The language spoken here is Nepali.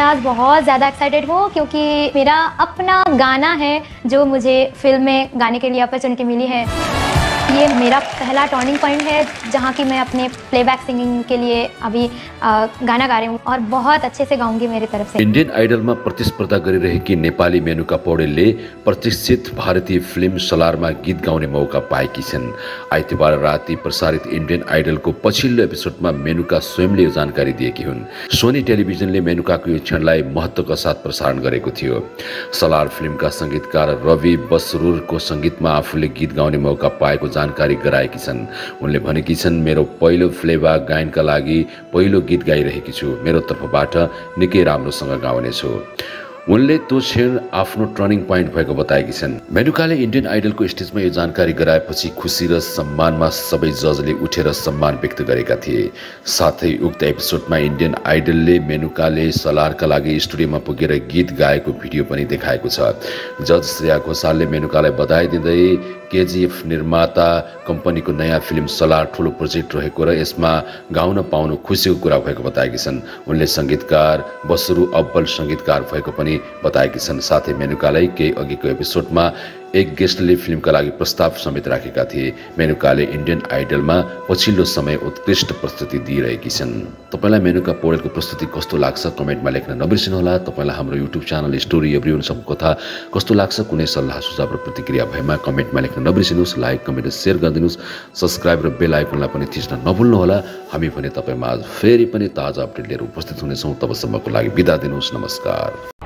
आज बहुत ज़्यादा एक्साइटेड हूँ क्योंकि मेरा अपना गाना है जो मुझे फ़िल्म में गाने के लिए अपॉर्चुनिटी मिली है। ये मेरा पहला टर्निंग पॉइंट है जहाँ की मैं अपने प्लेबैक सिंगिंग के लिए अभी गाना गा रही हूँ और बहुत अच्छे से गाऊंगी मेरी तरफ से। इन्डियन आइडलमा प्रतिस्पर्धा गरिरहेकी नेपाली मेनुका पौडेलले प्रतिष्ठित भारतीय फिल्म सलारमा गीत गाउने मौका पाएकी छन् आइतबार राति प्रसारित इन्डियन आइडलको पछिल्लो एपिसोडमा मेनुका स्वयंले यो जानकारी दिएकी हुन्। सोनी टेलिभिजनले मेनुकाको यो क्षणलाई महत्त्वका साथ प्रसारण गरेको थियो। सलार फिल्मका सङ्गीतकार रवि बसरुरको सङ्गीतमा आफूले गीत गाउने मौका पाएको गराएकी छन्। उनले भनेकी छन् मेरो पहिलो फ्लेवा गायनका लागि पहिलो गीत गाइरहेकी छु। मेरो तर्फबाट निकै राम्रोसँग गाउनेछु। उनले त्यो क्षण आफ्नो टर्निङ पोइन्ट भएको बताएकी छन्। मेनुकाले इन्डियन आइडलको स्टेजमा यो जानकारी गराएपछि खुसी र सम्मानमा सबै जजले उठेर सम्मान व्यक्त गरेका थिए। साथै उक्त एपिसोडमा इन्डियन आइडलले मेनुकाले सलारका लागि स्टुडियोमा पुगेर गीत गाएको भिडियो पनि देखाएको छ। जज श्रेया घोषालले मेनुकालाई बधाई दिँदै केजिएफ निर्माता कम्पनीको नयाँ फिल्म सलार ठुलो प्रोजेक्ट रहेको र यसमा गाउन पाउनु खुसीको कुरा भएको बताएकी छन्। उनले सङ्गीतकार बसरु अब्बल सङ्गीतकार भएको पनि बताएकी छन्। साथै मेनुकालाई केही अघिको एपिसोडमा एक गेस्टले फिल्मका लागि प्रस्ताव समेत राखेका थिए। मेनुकाले इन्डियन आइडलमा पछिल्लो समय उत्कृष्ट प्रस्तुति दिइरहेकी छन्। तपाईँलाई मेनुका पौडेलको प्रस्तुति कस्तो लाग्छ कमेन्टमा लेख्न नबिर्सिनुहोला। तपाईँलाई हाम्रो युट्युब च्यानल स्टोरी एभ्री सबको कथा कस्तो लाग्छ कुनै सल्लाह सुझाव र प्रतिक्रिया भएमा कमेन्टमा लेख्न नबिर्सिनुहोस्। लाइक कमेन्ट सेयर गरिदिनुहोस्। सब्सक्राइब र बेल आइकनलाई पनि थिच्न नभुल्नुहोला। हामी भने तपाईँमा आज फेरि पनि ताजा अपडेट लिएर उपस्थित हुनेछौँ। तबसम्मको लागि बिदा दिनुहोस्। नमस्कार।